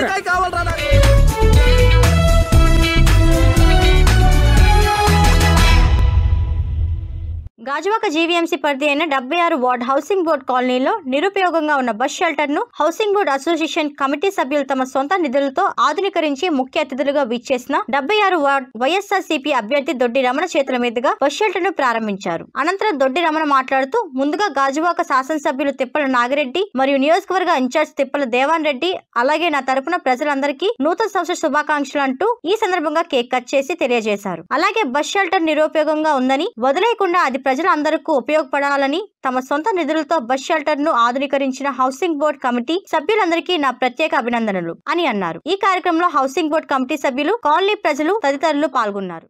గుమ్మడికాయ కావాలరా గాజువాక జీవీఎంసీ పరిధి అయిన డెబ్బై ఆరు వార్డ్ హౌసింగ్ బోర్డ్ కాలనీలో నిరుపయోగంగా ఉన్న బస్ షెల్టర్ను హౌసింగ్ బోర్డ్ అసోసియేషన్ కమిటీ సభ్యులు తమ సొంత నిధులతో ఆధునీకరించి ముఖ్య అతిథులుగా విచ్చేసిన డెబ్బై ఆరు వార్డ్ వైఎస్ఆర్ సిపి అభ్యర్థి దొడ్డి రమణ చేతుల మీదుగా బస్ షెల్టర్ను ప్రారంభించారు. అనంతరం దొడ్డి రమణ మాట్లాడుతూ ముందుగా గాజువాక శాసనసభ్యులు తిప్పల నాగిరెడ్డి మరియు నియోజకవర్గ ఇన్ఛార్జ్ తిప్పల దేవాన్ రెడ్డి అలాగే నా తరపున ప్రజలందరికీ నూతన సంవత్సర శుభాకాంక్షలు అంటూ ఈ సందర్భంగా కేక్ కట్ చేసి తెలియజేశారు. అలాగే బస్ షెల్టర్ నిరుపయోగంగా ఉందని వదిలేయకుండా అది ప్రజలందరికీ ఉపయోగపడాలని తమ సొంత నిధులతో బస్ షెల్టర్ను ఆధునీకరించిన హౌసింగ్ బోర్డ్ కమిటీ సభ్యులందరికీ నా ప్రత్యేక అభినందనలు అని అన్నారు. ఈ కార్యక్రమంలో హౌసింగ్ బోర్డ్ కమిటీ సభ్యులు కాలనీ ప్రజలు తదితరులు పాల్గొన్నారు.